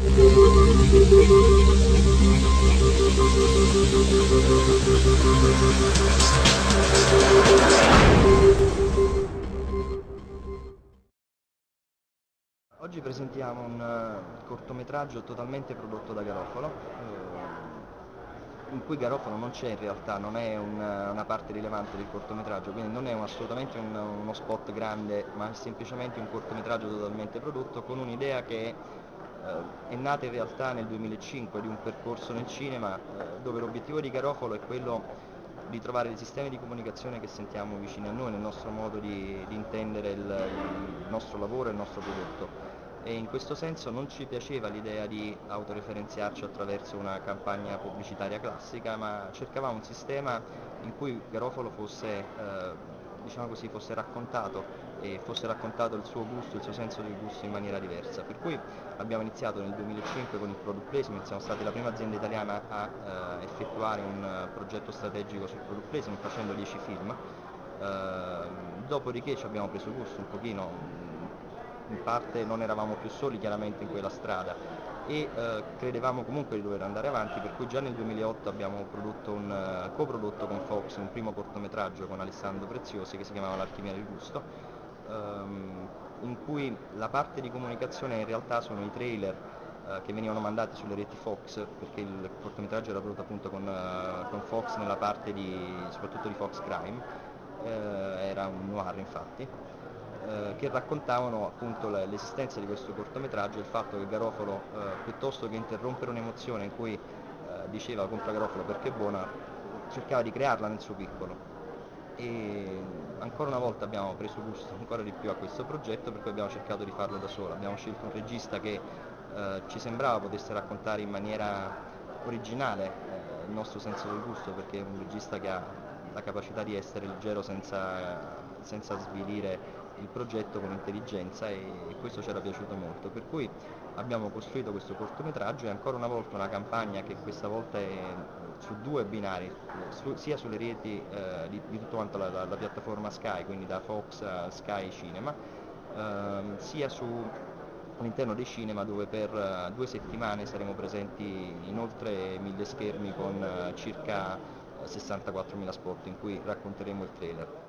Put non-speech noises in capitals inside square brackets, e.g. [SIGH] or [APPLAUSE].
Oggi presentiamo un uh, cortometraggio totalmente prodotto da Garofalo, uh, in cui Garofalo non c'è in realtà, non è una, una, parte rilevante del cortometraggio, quindi non è assolutamente un, uno spot grande, ma è semplicemente un cortometraggio totalmente prodotto con un'idea che è nata in realtà nel 2005 di un percorso nel cinema dove l'obiettivo di Garofalo è quello di trovare dei sistemi di comunicazione che sentiamo vicini a noi nel nostro modo di, di intendere il, il nostro lavoro e il nostro prodotto. E in questo senso non ci piaceva l'idea di autoreferenziarci attraverso una campagna pubblicitaria classica, ma cercavamo un sistema in cui Garofalo fosse, eh, diciamo così, fosse raccontato e fosse raccontato il suo gusto, il suo senso del gusto in maniera diversa. Per cui abbiamo iniziato nel 2005 con il product placement, siamo stati la prima azienda italiana a eh, effettuare un uh, progetto strategico sul product placement facendo 10 film, uh, dopodiché ci abbiamo preso gusto un pochino in parte non eravamo più soli chiaramente in quella strada. E eh, credevamo comunque di dover andare avanti per cui già nel 2008 abbiamo un, uh, coprodotto con Fox un primo cortometraggio con Alessandro Preziosi che si chiamava L'Alchimia del Gusto ehm, in cui la parte di comunicazione in realtà sono i trailer eh, che venivano mandati sulle reti Fox perché il cortometraggio era prodotto appunto con, uh, con Fox nella parte di, soprattutto di Fox Crime eh, era un noir infatti eh, che raccontavano appunto l'esistenza di questo cortometraggio e il fatto che Garofalo, eh, piuttosto che interrompere un'emozione in cui eh, diceva compra Garofalo perché è buona, cercava di crearla nel suo piccolo. E ancora una volta abbiamo preso gusto [LAUGHS] ancora di più a questo progetto perché abbiamo cercato di farlo da solo. Abbiamo scelto un regista che eh, ci sembrava potesse raccontare in maniera originale eh, il nostro senso del gusto perché è un regista che ha la capacità di essere leggero senza, senza svilire il progetto con intelligenza e, questo ci era piaciuto molto, per cui abbiamo costruito questo cortometraggio e ancora una volta una campagna che questa volta è su due binari, su, sia sulle reti eh, di, di tutta quanta la, la, la, piattaforma Sky, quindi da Fox a Sky Cinema, ehm, sia su all'interno dei cinema dove per uh, due settimane saremo presenti in oltre mille schermi con uh, circa 64.000 spot in cui racconteremo il trailer.